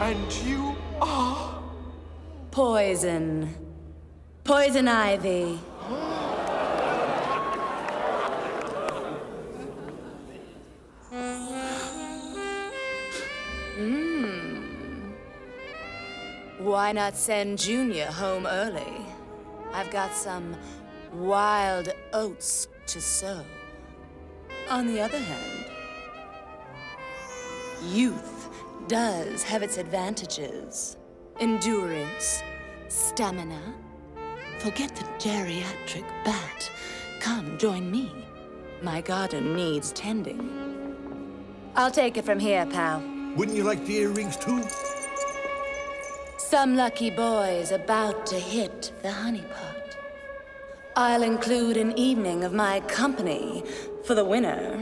And you are? Poison. Poison ivy. Mmm. Why not send Junior home early? I've got some wild oats to sow. On the other hand, youth does have its advantages. Endurance, stamina. Forget the geriatric bat. Come, join me. My garden needs tending. I'll take it from here, pal. Wouldn't you like the earrings too? Some lucky boy's about to hit the honeypot. I'll include an evening of my company for the winner.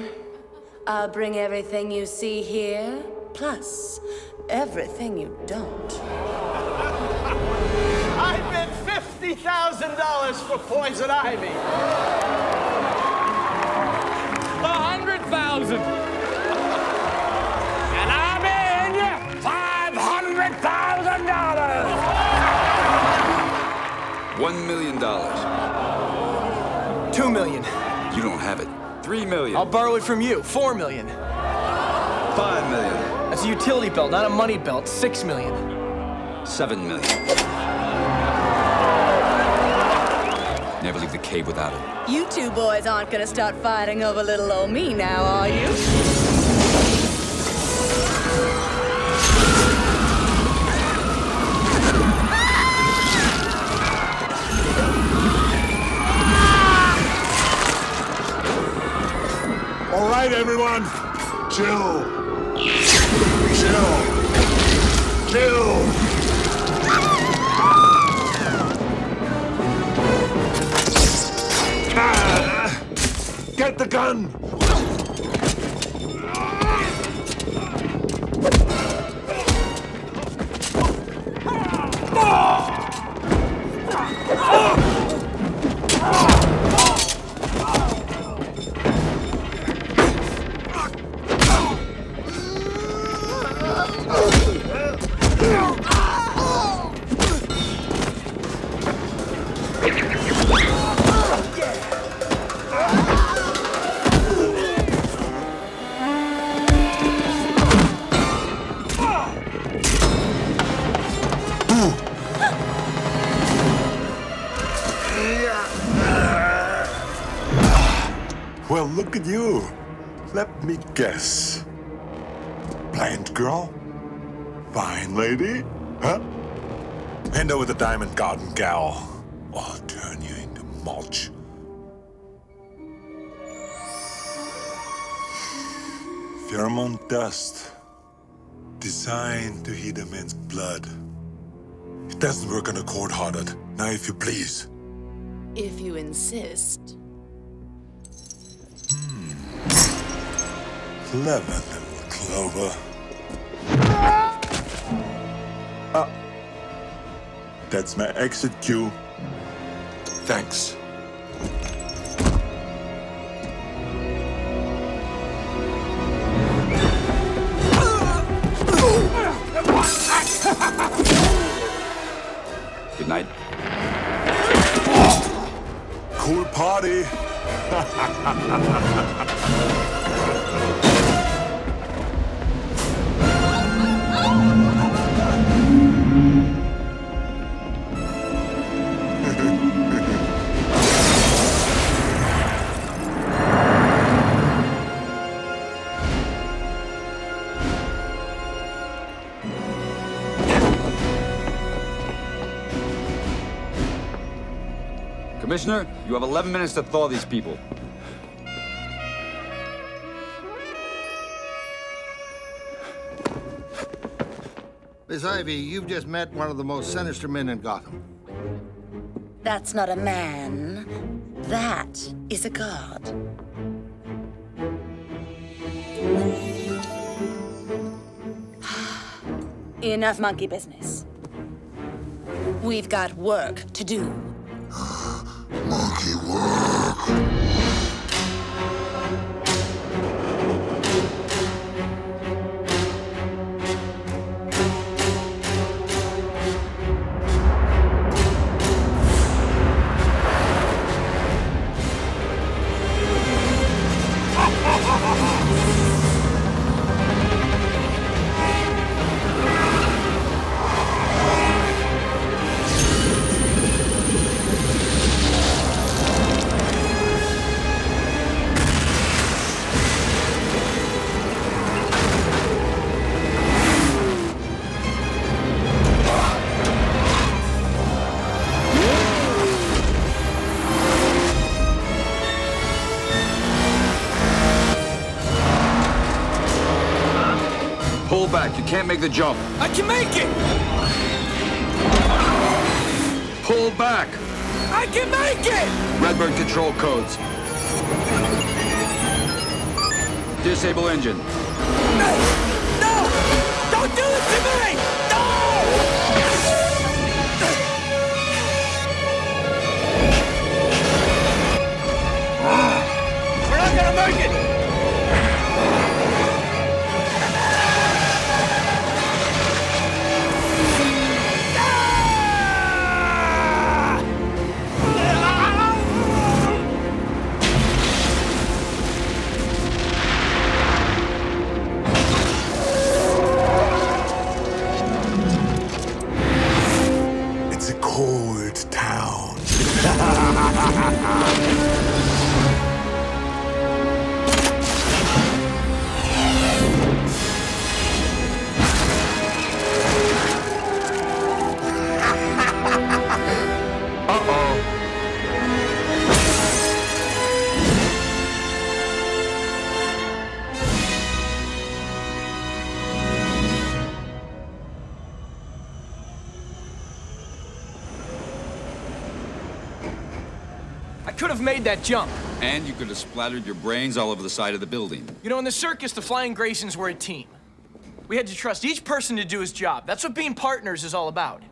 I'll bring everything you see here, plus everything you don't. I bid $50,000 for poison ivy. A hundred thousand. And I'm in five hundred thousand dollars. One million dollars. Two million. You don't have it. Three million. I'll borrow it from you. Four million. Five million. That's a utility belt, not a money belt. Six million. Seven million. Never leave the cave without it. You two boys aren't gonna start fighting over little old me now, are you? All right, everyone. Chill. Chill. Get look at you. Let me guess. Plant girl? Fine lady? Huh? Hand over the diamond garden gal. Or I'll turn you into mulch. Pheromone dust. Designed to heat a man's blood. It doesn't work on a cold hearted. Now, if you please. If you insist. Clever little clover. Ah. That's my exit cue. Thanks. Good night. Cool party. Commissioner, you have 11 minutes to thaw these people. Miss Ivy, you've just met one of the most sinister men in Gotham. That's not a man. That is a god. Enough monkey business. We've got work to do. Monkey work. Can't make the jump. I can make it! Pull back. I can make it! Redbird control codes. Disable engine. No! Have made that jump. And you could have splattered your brains all over the side of the building. You know, in the circus, the Flying Graysons were a team. We had to trust each person to do his job. That's what being partners is all about.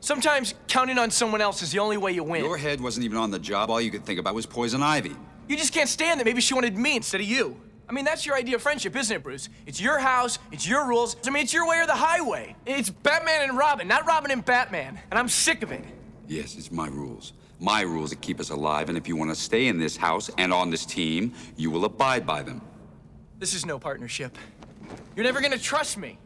Sometimes counting on someone else is the only way you win. Your head wasn't even on the job. All you could think about was Poison Ivy. You just can't stand that maybe she wanted me instead of you. I mean, that's your idea of friendship, isn't it, Bruce? It's your house, it's your rules. I mean, it's your way or the highway. It's Batman and Robin, not Robin and Batman. And I'm sick of it. Yes, it's my rules. My rules that keep us alive, and if you want to stay in this house and on this team, you will abide by them. This is no partnership. You're never gonna trust me.